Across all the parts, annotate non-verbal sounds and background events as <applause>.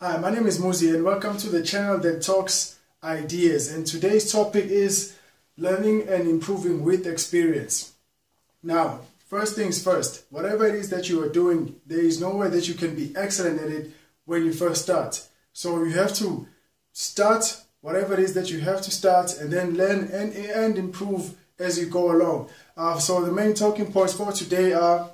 Hi, my name is Muzi and welcome to the channel that talks ideas and today's topic is learning and improving with experience. Now, first things first, whatever it is that you are doing, there is no way that you can be excellent at it when you first start. So you have to start whatever it is that you have to start and then learn and, and improve as you go along. Uh, so the main talking points for today are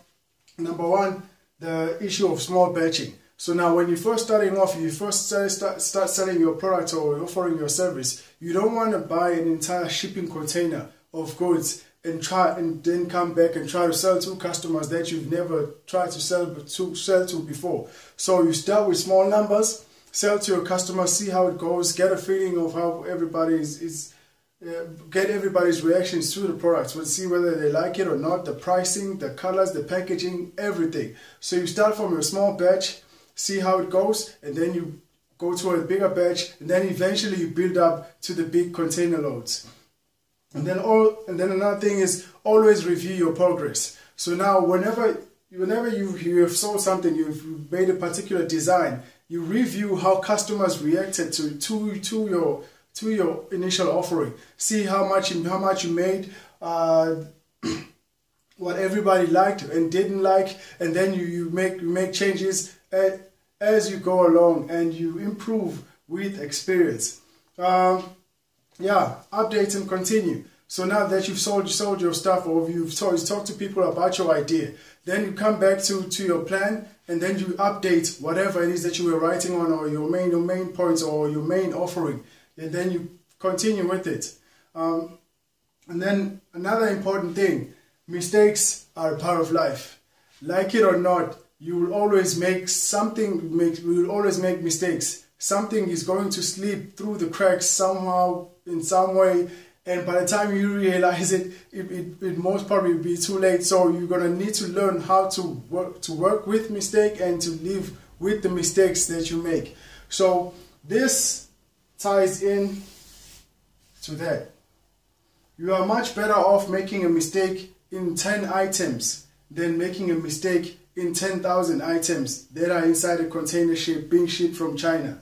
number one, the issue of small batching. So now when you're first starting off, you first start, start, selling your product or offering your service, you don't want to buy an entire shipping container of goods and try and then come back and try to sell to customers that you've never tried to sell to sell to before. So you start with small numbers, sell to your customers, see how it goes, get a feeling of how everybody is, is uh, get everybody's reactions to the products. We'll see whether they like it or not, the pricing, the colors, the packaging, everything. So you start from a small batch, see how it goes, and then you go to a bigger batch, and then eventually you build up to the big container loads. And then all, and then another thing is always review your progress. So now, whenever whenever you you have sold something, you've made a particular design, you review how customers reacted to to to your to your initial offering. See how much how much you made, uh, <clears throat> what everybody liked and didn't like, and then you, you make you make changes as, as you go along, and you improve with experience. Um, yeah, update and continue. So now that you've sold sold your stuff or you've talked to people about your idea, then you come back to, to your plan and then you update whatever it is that you were writing on or your main your main points or your main offering and then you continue with it. Um, and then another important thing, mistakes are a part of life. Like it or not, you will always make something, make, you will always make mistakes. Something is going to slip through the cracks somehow, in some way, and by the time you realize it, it, it, it most probably be too late. So you're gonna need to learn how to work to work with mistake and to live with the mistakes that you make. So this ties in to that. You are much better off making a mistake in 10 items than making a mistake in 10,000 items that are inside a container ship being shipped from China.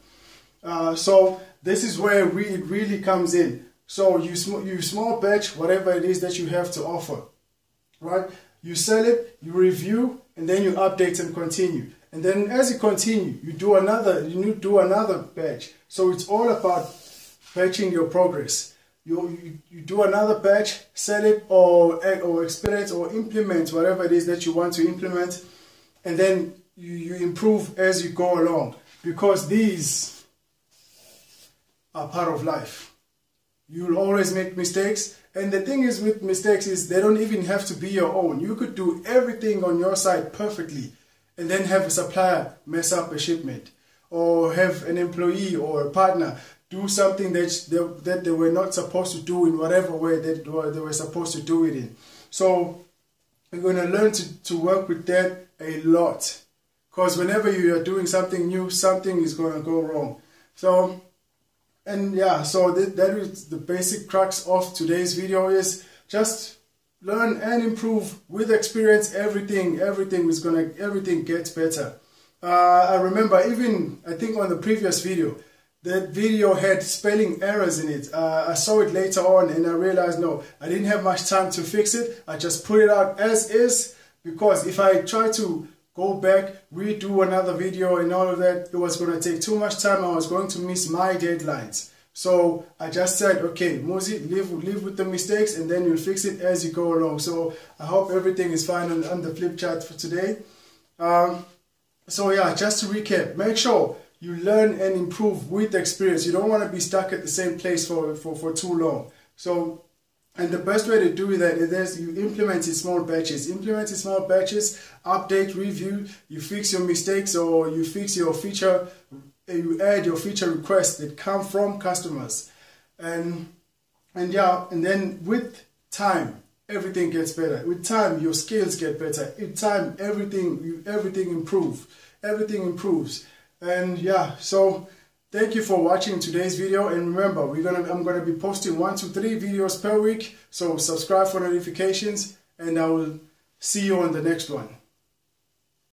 Uh, so this is where we, it really comes in. So you, sm you small batch whatever it is that you have to offer, right? You sell it, you review, and then you update and continue. And then as you continue, you do another, you do another batch. So it's all about batching your progress. You, you, you do another batch, sell it or, or experience or implement whatever it is that you want to implement. And then you, you improve as you go along. Because these are part of life. You'll always make mistakes. And the thing is with mistakes is they don't even have to be your own. You could do everything on your side perfectly and then have a supplier mess up a shipment or have an employee or a partner do something that they, that they were not supposed to do in whatever way that they were supposed to do it in. So we're going to learn to, to work with that a lot. Because whenever you are doing something new, something is going to go wrong. So, and yeah, so that, that is the basic crux of today's video is just learn and improve with experience. Everything everything is gonna everything gets better. Uh, I remember even I think on the previous video that video had spelling errors in it uh, I saw it later on and I realized no I didn't have much time to fix it I just put it out as is because if I try to go back redo another video and all of that it was going to take too much time I was going to miss my deadlines so I just said, okay, Muzi, live, live with the mistakes and then you'll fix it as you go along. So I hope everything is fine on, on the flip chart for today. Um, so yeah, just to recap, make sure you learn and improve with experience. You don't want to be stuck at the same place for, for, for too long. So, and the best way to do that is you implement in small batches. Implement in small batches, update, review, you fix your mistakes or you fix your feature you add your feature requests that come from customers and and yeah and then with time everything gets better with time your skills get better in time everything everything improves everything improves and yeah so thank you for watching today's video. And remember we're gonna i'm gonna be posting one to three videos per week. So subscribe for notifications and i will see you on the next one